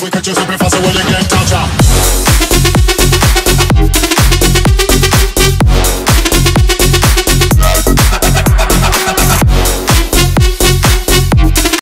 if we catch you be faster, we'll get touched.